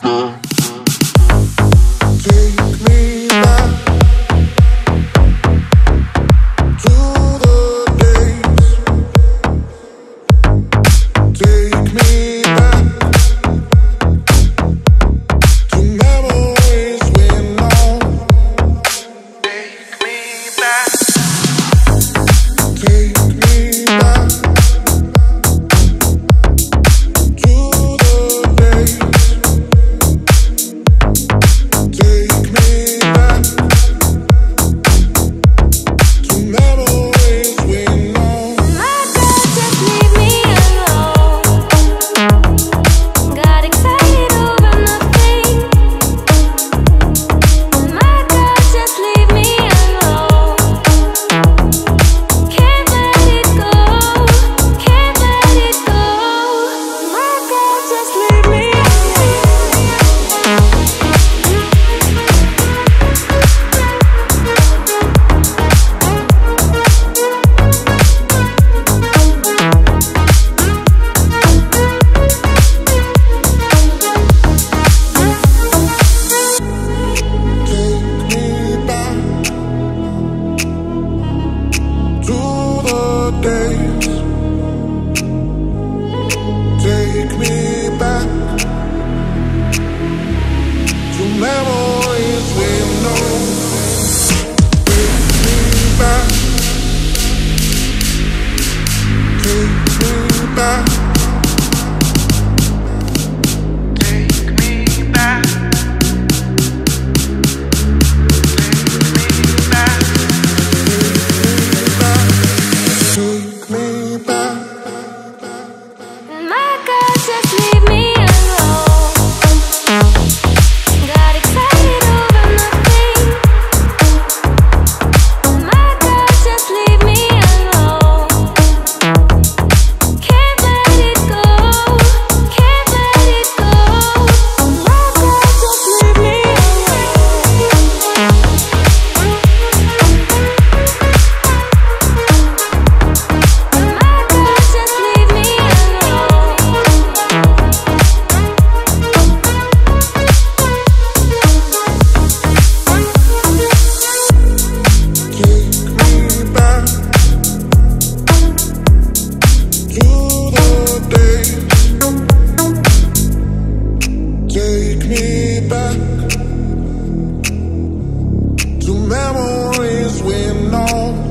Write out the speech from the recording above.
floor. Me memories we know.